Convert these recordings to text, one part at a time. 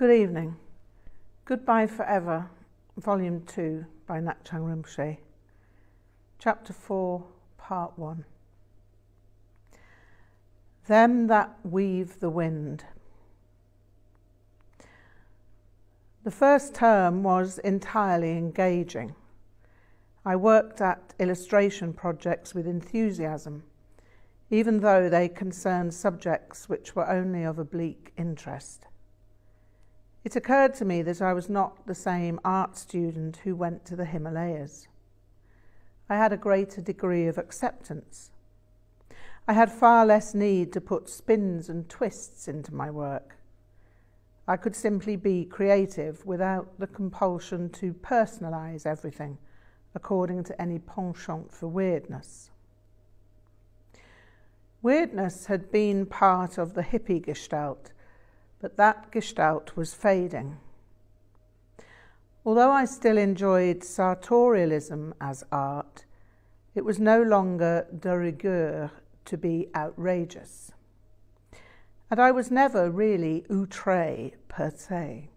Good evening. Goodbye Forever, Volume 2 by Ngak'chang Rinpoche. Chapter 4, Part 1. Them that weave the wind. The first term was entirely engaging. I worked at illustration projects with enthusiasm, even though they concerned subjects which were only of oblique interest. It occurred to me that I was not the same art student who went to the Himalayas. I had a greater degree of acceptance. I had far less need to put spins and twists into my work. I could simply be creative without the compulsion to personalize everything according to any penchant for weirdness. Weirdness had been part of the hippie gestalt, but that gestalt was fading. Although I still enjoyed sartorialism as art, it was no longer de rigueur to be outrageous. And I was never really outre per se.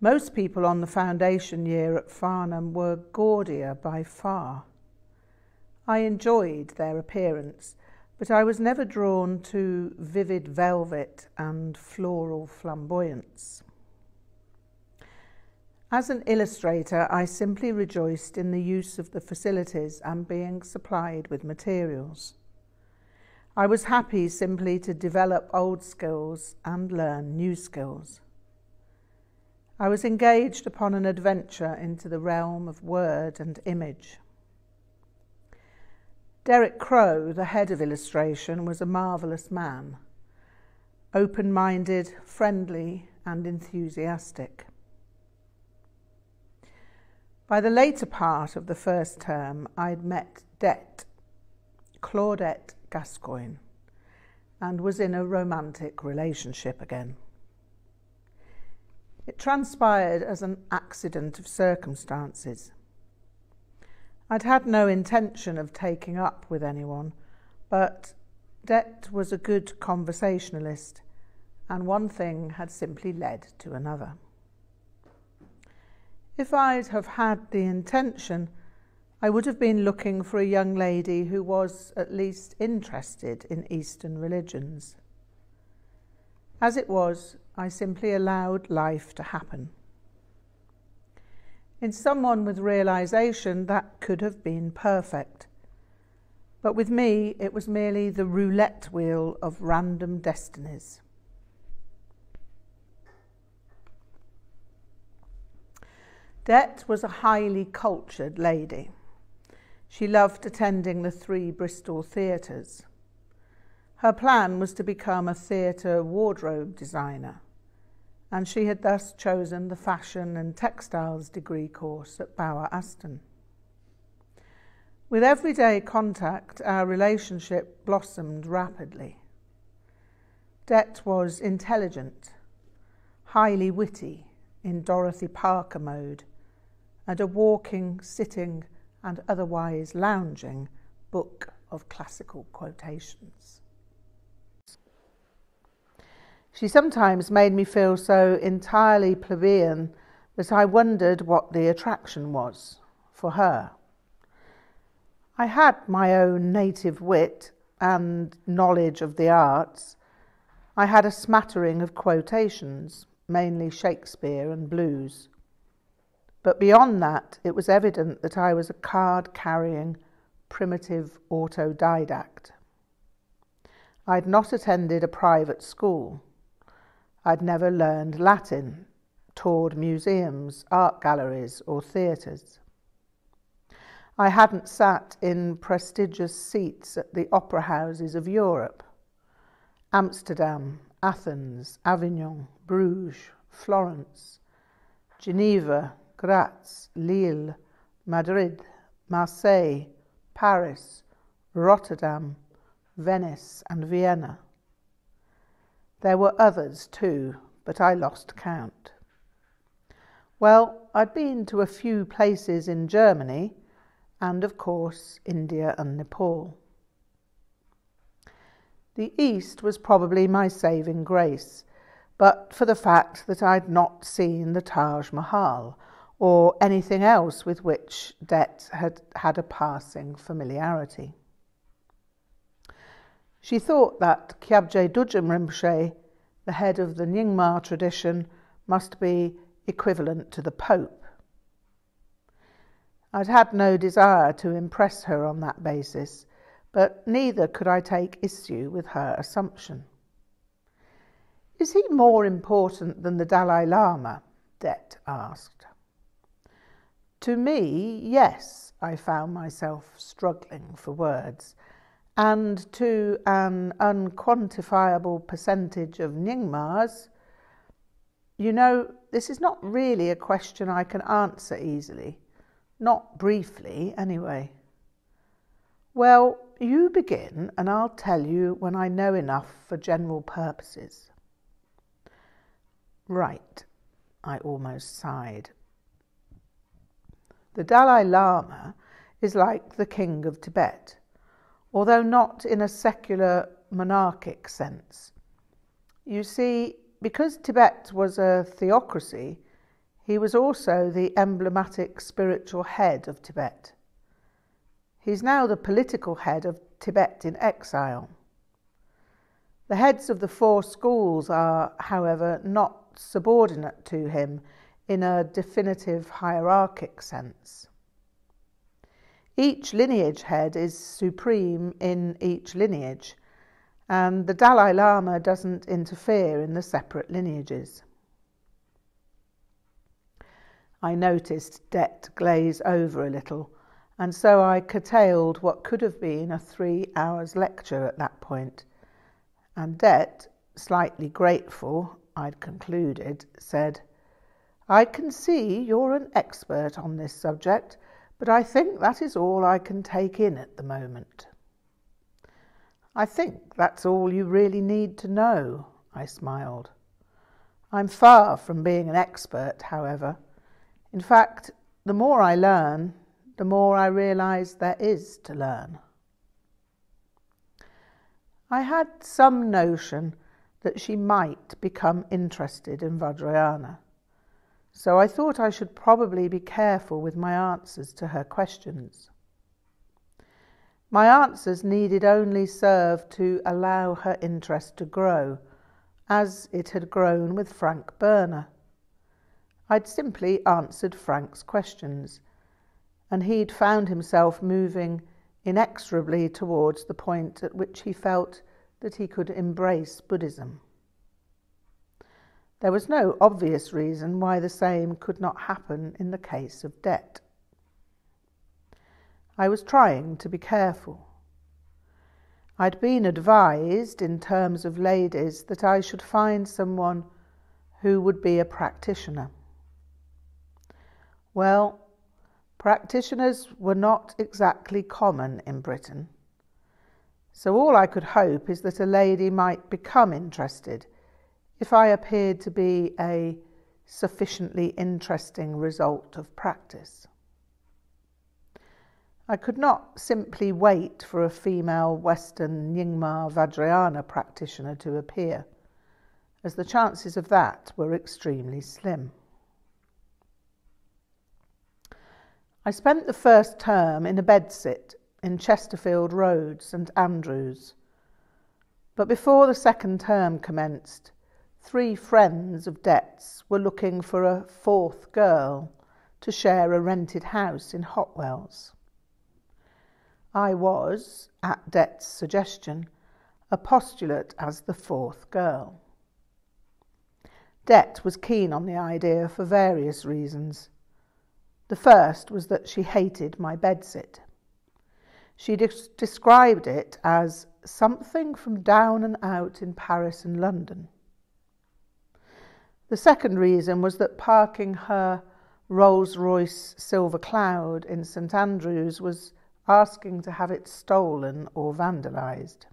Most people on the foundation year at Farnham were gaudier by far. I enjoyed their appearance, but I was never drawn to vivid velvet and floral flamboyance. As an illustrator, I simply rejoiced in the use of the facilities and being supplied with materials. I was happy simply to develop old skills and learn new skills. I was engaged upon an adventure into the realm of word and image. Derek Crow, the head of illustration, was a marvellous man, open minded, friendly, and enthusiastic. By the later part of the first term, I'd met Det, Claudette Gascoigne, and was in a romantic relationship again. It transpired as an accident of circumstances. I'd had no intention of taking up with anyone, but Det was a good conversationalist, and one thing had simply led to another. If I'd have had the intention, I would have been looking for a young lady who was at least interested in Eastern religions. As it was, I simply allowed life to happen. In someone with realization, that could have been perfect. But with me, it was merely the roulette wheel of random destinies. Det was a highly cultured lady. She loved attending the three Bristol theatres. Her plan was to become a theatre wardrobe designer, and she had thus chosen the fashion and textiles degree course at Bower Ashton. With everyday contact, our relationship blossomed rapidly. Det was intelligent, highly witty, in Dorothy Parker mode, and a walking, sitting, and otherwise lounging book of classical quotations. She sometimes made me feel so entirely plebeian that I wondered what the attraction was for her. I had my own native wit and knowledge of the arts. I had a smattering of quotations, mainly Shakespeare and blues. But beyond that, it was evident that I was a card carrying, primitive autodidact. I'd not attended a private school. I'd never learned Latin, toured museums, art galleries, or theatres. I hadn't sat in prestigious seats at the opera houses of Europe Amsterdam, Athens, Avignon, Bruges, Florence, Geneva, Graz, Lille, Madrid, Marseille, Paris, Rotterdam, Venice, and Vienna. There were others too, but I lost count. Well, I'd been to a few places in Germany and, of course, India and Nepal. The East was probably my saving grace, but for the fact that I'd not seen the Taj Mahal or anything else with which Det had had a passing familiarity. She thought that Kyabje Dudjom Rinpoche, the head of the Nyingma tradition, must be equivalent to the Pope. I'd had no desire to impress her on that basis, but neither could I take issue with her assumption. Is he more important than the Dalai Lama? Det asked. To me, yes, I found myself struggling for words, and to an unquantifiable percentage of Nyingmas, you know, this is not really a question I can answer easily, not briefly, anyway. Well, you begin, and I'll tell you when I know enough for general purposes. Right, I almost sighed. The Dalai Lama is like the King of Tibet, although not in a secular monarchic sense. You see, because Tibet was a theocracy, he was also the emblematic spiritual head of Tibet. He's now the political head of Tibet in exile. The heads of the four schools are, however, not subordinate to him in a definitive hierarchic sense. Each lineage head is supreme in each lineage, and the Dalai Lama doesn't interfere in the separate lineages. I noticed Det glaze over a little, and so I curtailed what could have been a three hours lecture at that point. And Det, slightly grateful, I'd concluded, said, I can see you're an expert on this subject, but I think that is all I can take in at the moment. I think that's all you really need to know, I smiled. I'm far from being an expert, however. In fact, the more I learn, the more I realize there is to learn. I had some notion that she might become interested in Vajrayana. So I thought I should probably be careful with my answers to her questions. My answers needed only serve to allow her interest to grow, as it had grown with Frank Berner. I'd simply answered Frank's questions, and he'd found himself moving inexorably towards the point at which he felt that he could embrace Buddhism. There was no obvious reason why the same could not happen in the case of Det. I was trying to be careful. I'd been advised, in terms of ladies, that I should find someone who would be a practitioner. Well, practitioners were not exactly common in Britain. So all I could hope is that a lady might become interested if I appeared to be a sufficiently interesting result of practice. I could not simply wait for a female Western Nyingma Vajrayana practitioner to appear, as the chances of that were extremely slim. I spent the first term in a bedsit in Chesterfield Road, St Andrews. But before the second term commenced, three friends of Det's were looking for a fourth girl to share a rented house in Hotwells. I was, at Det's suggestion, a postulate as the fourth girl. Det was keen on the idea for various reasons. The first was that she hated my bedsit. She de- described it as something from down and out in Paris and London. The second reason was that parking her Rolls Royce Silver Cloud in St Andrews was asking to have it stolen or vandalised.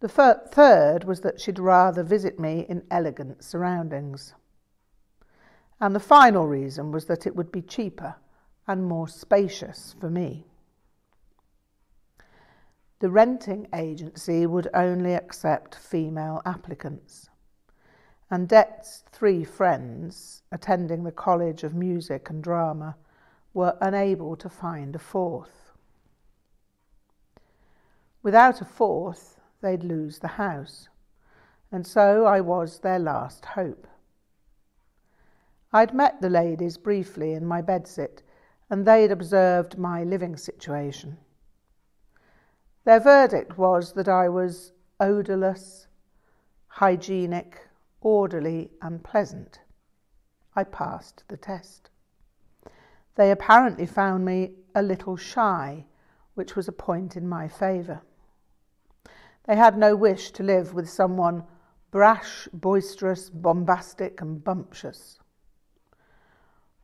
The fir- third was that she'd rather visit me in elegant surroundings. And the final reason was that it would be cheaper and more spacious for me. the renting agency would only accept female applicants. And Det's three friends, attending the College of Music and Drama, were unable to find a fourth. Without a fourth, they'd lose the house, and so I was their last hope. I'd met the ladies briefly in my bedsit, and they'd observed my living situation. Their verdict was that I was odourless, hygienic, orderly, and pleasant. I passed the test. They apparently found me a little shy, which was a point in my favour. They had no wish to live with someone brash, boisterous, bombastic, and bumptious.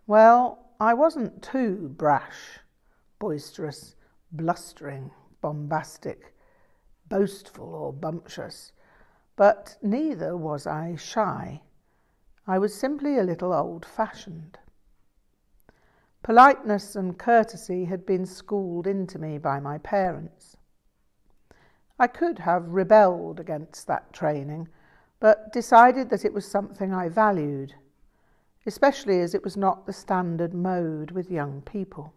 Well, I wasn't too brash, boisterous, blustering, bombastic, boastful, or bumptious, but neither was I shy. I was simply a little old fashioned. Politeness and courtesy had been schooled into me by my parents. I could have rebelled against that training, but decided that it was something I valued, especially as it was not the standard mode with young people.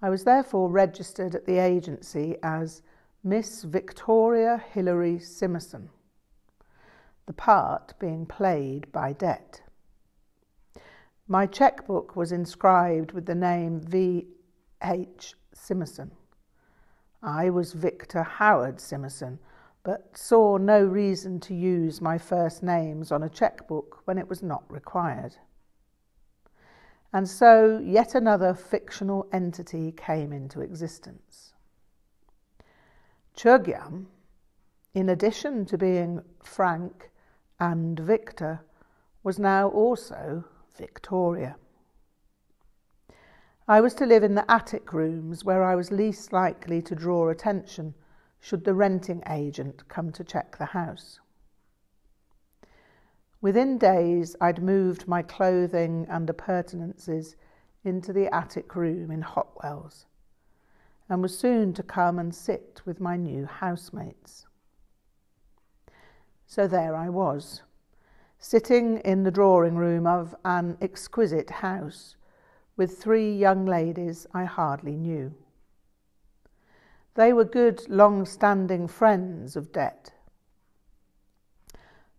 I was therefore registered at the agency as Miss Victoria Hilary Simmerson, the part being played by Det. My checkbook was inscribed with the name V. H. Simmerson. I was Victor Howard Simmerson, but saw no reason to use my first names on a checkbook when it was not required. And so yet another fictional entity came into existence. Chogyam, in addition to being Frank and Victor, was now also Victoria. I was to live in the attic rooms where I was least likely to draw attention should the renting agent come to check the house. Within days, I'd moved my clothing and appurtenances into the attic room in Hotwells and was soon to come and sit with my new housemates. So there I was, sitting in the drawing room of an exquisite house with three young ladies I hardly knew. They were good, long standing friends of Det.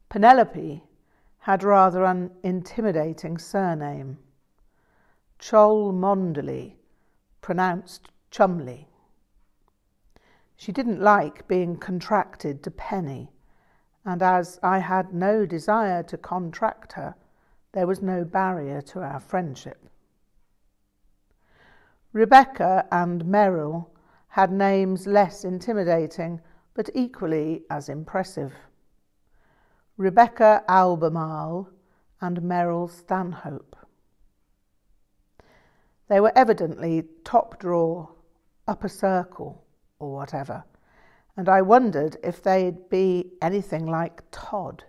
Penelope had rather an intimidating surname. Cholmondeley, pronounced Chumley. She didn't like being contracted to Penny, and as I had no desire to contract her, there was no barrier to our friendship. Rebecca and Merrill had names less intimidating, but equally as impressive. Rebecca Albemarle and Merrill Stanhope. They were evidently top drawer, upper circle, or whatever, and I wondered if they'd be anything like Todd,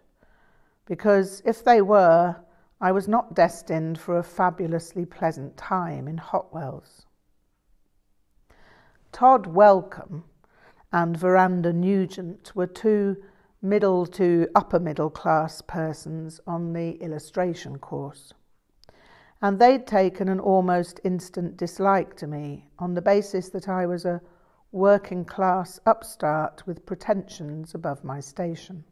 because if they were, I was not destined for a fabulously pleasant time in Hotwells. Todd Welcome and Veranda Nugent were two middle to upper middle class persons on the illustration course. And they'd taken an almost instant dislike to me on the basis that I was a working class upstart with pretensions above my station.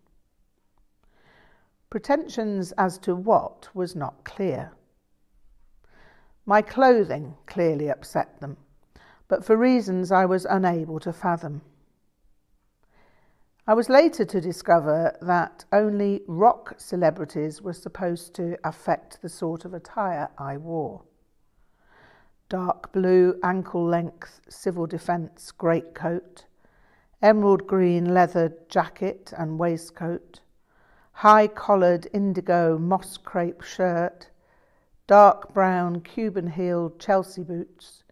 Pretensions as to what was not clear. My clothing clearly upset them, but for reasons I was unable to fathom. I was later to discover that only rock celebrities were supposed to affect the sort of attire I wore. Dark blue ankle length civil defence greatcoat, emerald green leather jacket and waistcoat, high collared indigo moss crepe shirt, dark brown Cuban heeled Chelsea boots,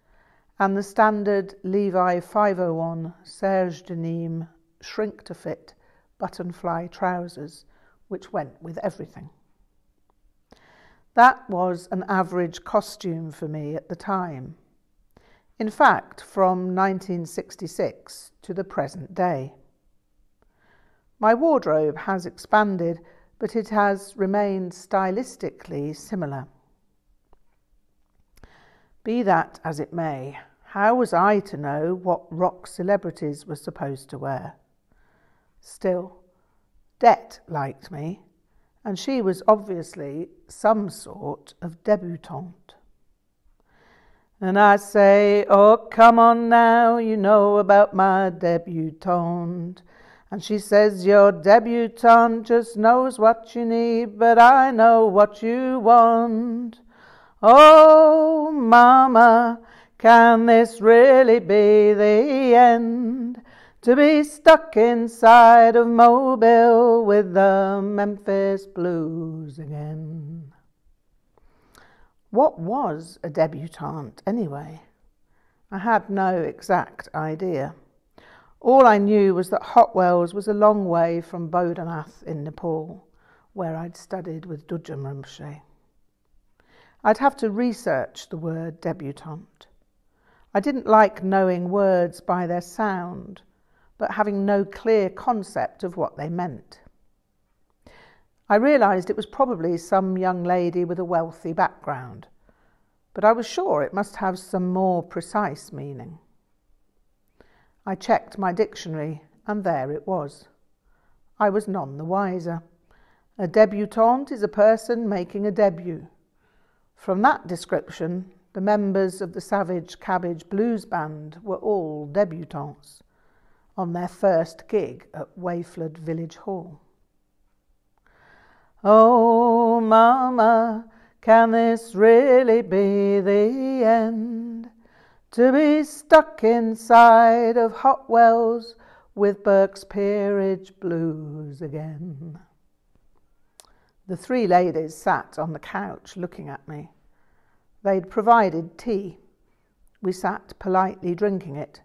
and the standard Levi 501 Serge de Nîmes shrink to fit button fly trousers, which went with everything. That was an average costume for me at the time. In fact, from 1966 to the present day. My wardrobe has expanded, but it has remained stylistically similar. Be that as it may, how was I to know what rock celebrities were supposed to wear? Still, Det liked me, and she was obviously some sort of debutante. And I say, Oh, come on now, you know about my debutante. And she says, Your debutante just knows what you need, but I know what you want. Oh, Mama, can this really be the end? To be stuck inside of Mobile with the Memphis Blues again. What was a debutante anyway? I had no exact idea. All I knew was that Hotwells was a long way from Bodhanath in Nepal, where I'd studied with Dudjom Rinpoche. I'd have to research the word debutante. I didn't like knowing words by their sound, but having no clear concept of what they meant. I realised it was probably some young lady with a wealthy background, but I was sure it must have some more precise meaning. I checked my dictionary, and there it was. I was none the wiser. A debutante is a person making a debut. From that description, the members of the Savage Cabbage Blues Band were all debutantes on their first gig at Wayford Village Hall. Oh, Mama, can this really be the end? To be stuck inside of Hotwells with Burke's Peerage Blues again. The three ladies sat on the couch looking at me. They'd provided tea. We sat politely drinking it.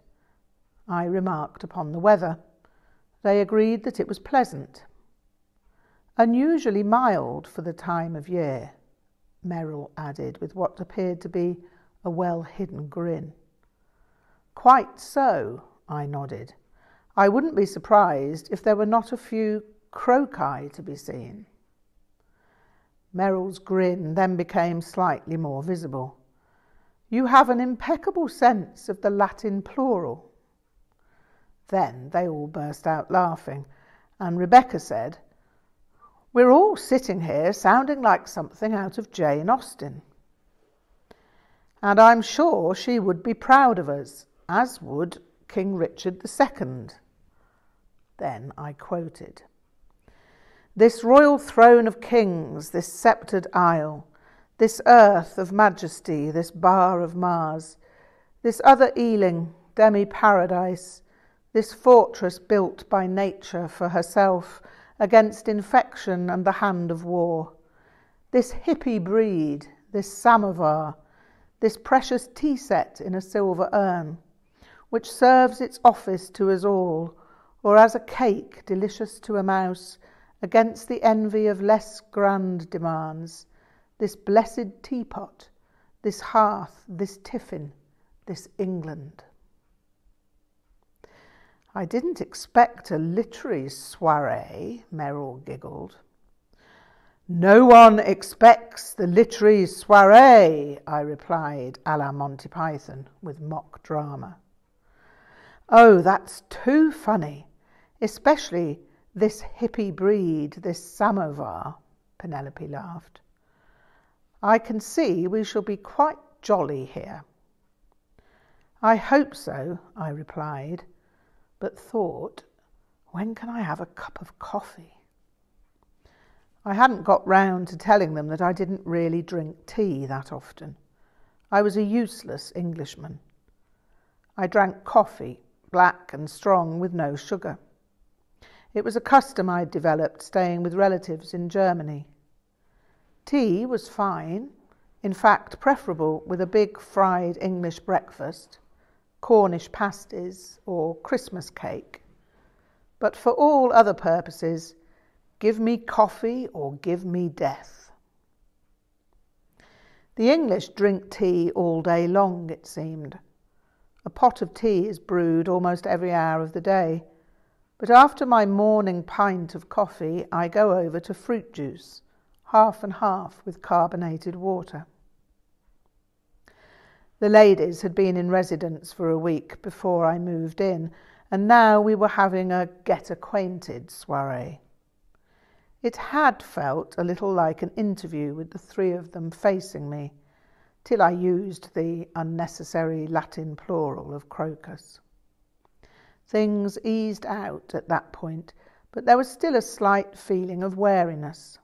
I remarked upon the weather. They agreed that it was pleasant unusually mild for the time of year, Merrill added with what appeared to be a well hidden grin. Quite so, I nodded. I wouldn't be surprised if there were not a few croci to be seen. Merrill's grin then became slightly more visible. You have an impeccable sense of the Latin plural. Then they all burst out laughing, and Rebecca said, we're all sitting here sounding like something out of Jane Austen. And I'm sure she would be proud of us, as would King Richard II. Then I quoted This royal throne of kings, this sceptred isle, this earth of majesty, this bar of Mars, this other Ealing, demi paradise, this fortress built by nature for herself against infection and the hand of war. This hippie breed, this samovar, this precious tea set in a silver urn, which serves its office to us all, or as a cake delicious to a mouse, against the envy of less grand demands, this blessed teapot, this hearth, this tiffin, this England. I didn't expect a literary soiree, Merrill giggled. No one expects the literary soiree, I replied, a la Monty Python, with mock drama. Oh, that's too funny, especially this hippie breed, this samovar, Penelope laughed. I can see we shall be quite jolly here. I hope so, I replied but thought, when can I have a cup of coffee? I hadn't got round to telling them that I didn't really drink tea that often. I was a useless Englishman. I drank coffee, black and strong, with no sugar. It was a custom I'd developed staying with relatives in Germany. Tea was fine, in fact, preferable with a big fried English breakfast Cornish pasties, or Christmas cake. But for all other purposes, give me coffee or give me death. The English drink tea all day long, it seemed. A pot of tea is brewed almost every hour of the day, but after my morning pint of coffee, I go over to fruit juice, half and half with carbonated water. The ladies had been in residence for a week before I moved in, and now we were having a get acquainted soiree. It had felt a little like an interview with the three of them facing me till I used the unnecessary Latin plural of crocus. Things eased out at that point, but there was still a slight feeling of wariness.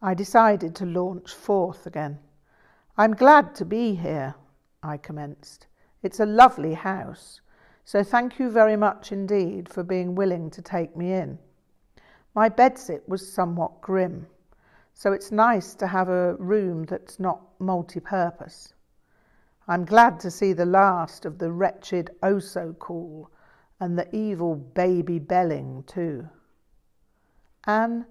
I decided to launch forth again. I'm glad to be here, I commenced. It's a lovely house, so thank you very much indeed for being willing to take me in. My bedsit was somewhat grim so it's nice to have a room that's not multi purpose. I'm glad to see the last of the wretched oh so cool and the evil baby Belling, too. An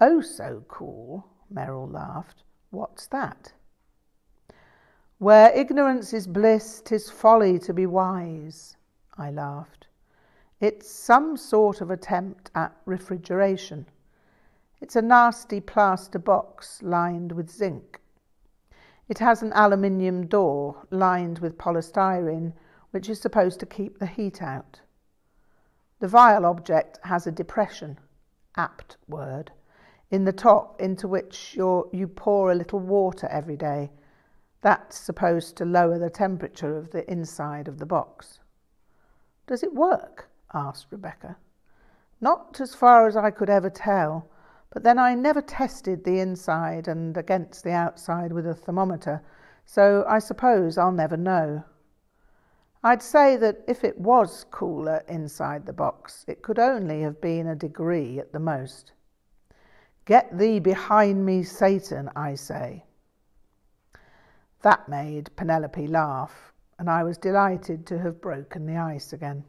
oh so cool, Merrill laughed. What's that? Where ignorance is bliss, 'tis folly to be wise, I laughed. It's some sort of attempt at refrigeration. It's a nasty plaster box lined with zinc. It has an aluminium door lined with polystyrene, which is supposed to keep the heat out. The vile object has a depression, apt word, in the top into which you pour a little water every day. That's supposed to lower the temperature of the inside of the box. Does it work? asked Rebecca. Not as far as I could ever tell. But then I never tested the inside and against the outside with a thermometer, so I suppose I'll never know. I'd say that if it was cooler inside the box, it could only have been a degree at the most. Get thee behind me, Satan, I say. That made Penelope laugh, and I was delighted to have broken the ice again.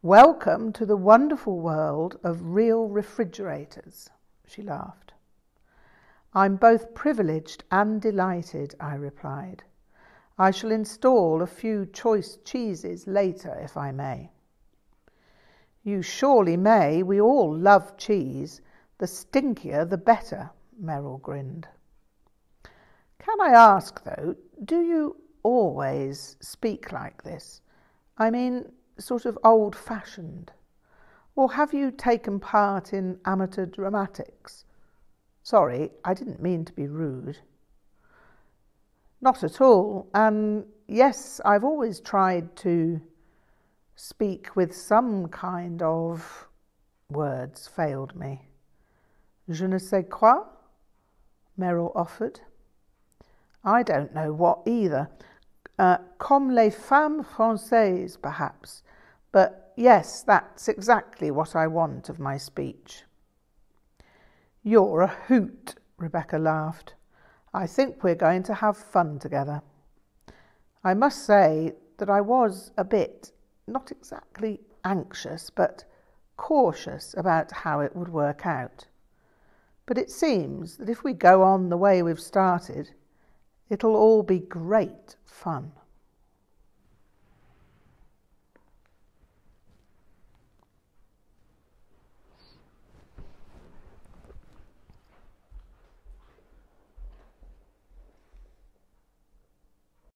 Welcome to the wonderful world of real refrigerators, she laughed. I'm both privileged and delighted, I replied. I shall install a few choice cheeses later, if I may. You surely may. We all love cheese. The stinkier, the better, Merrill grinned. Can I ask, though, do you always speak like this? I mean, sort of old fashioned? Or have you taken part in amateur dramatics? Sorry, I didn't mean to be rude. Not at all. And yes, I've always tried to speak with some kind of words failed me. Je ne sais quoi, Merrill offered. I don't know what either. Uh, comme les femmes françaises, perhaps. But yes, that's exactly what I want of my speech. You're a hoot, Rebecca laughed. I think we're going to have fun together. I must say that I was a bit, not exactly anxious, but cautious about how it would work out. But it seems that if we go on the way we've started, It'll all be great fun.